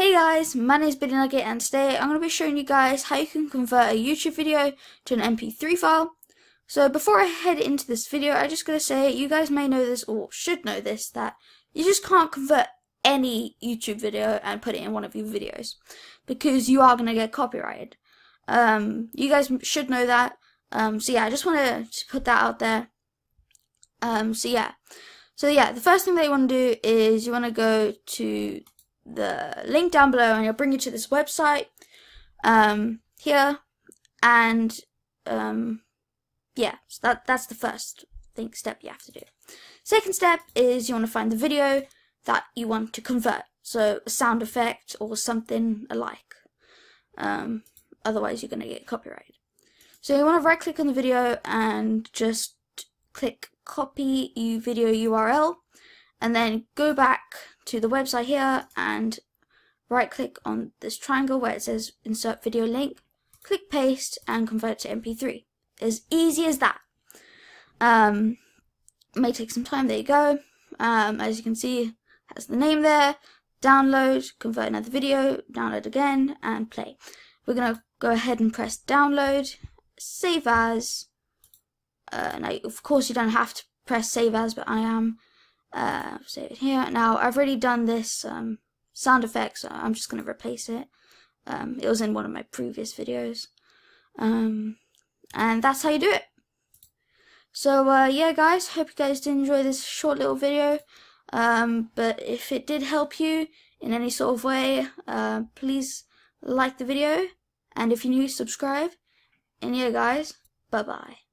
Hey guys, my name is Billy Nugget and today I'm going to be showing you guys how you can convert a YouTube video to an MP3 file. So before I head into this video, I'm just got to say, you guys may know this or should know this, that you just can't convert any YouTube video and put it in one of your videos because you are going to get copyrighted. Um, you guys should know that. Um, so yeah, I just want to put that out there. Um, so yeah. So yeah, the first thing that you want to do is you want to go to the link down below and it'll bring you to this website um, here. And um, yeah so that that's the first thing step you have to do. Second step is you want to find the video that you want to convert. So a sound effect or something alike. Um, otherwise you're going to get copyrighted. So you want to right click on the video and just click copy video URL and then go back to the website here and right click on this triangle where it says insert video link, click paste and convert to MP3. As easy as that. Um, may take some time, there you go. Um, as you can see, has the name there, download, convert another video, download again, and play. We're going to go ahead and press download, save as, uh, now of course you don't have to press save as, but I am uh, save it here. Now, I've already done this um, sound effect, so I'm just going to replace it. Um, it was in one of my previous videos. Um, and that's how you do it. So, uh, yeah, guys, hope you guys did enjoy this short little video. Um, but if it did help you in any sort of way, uh, please like the video. And if you're new, subscribe. And yeah, guys, bye-bye.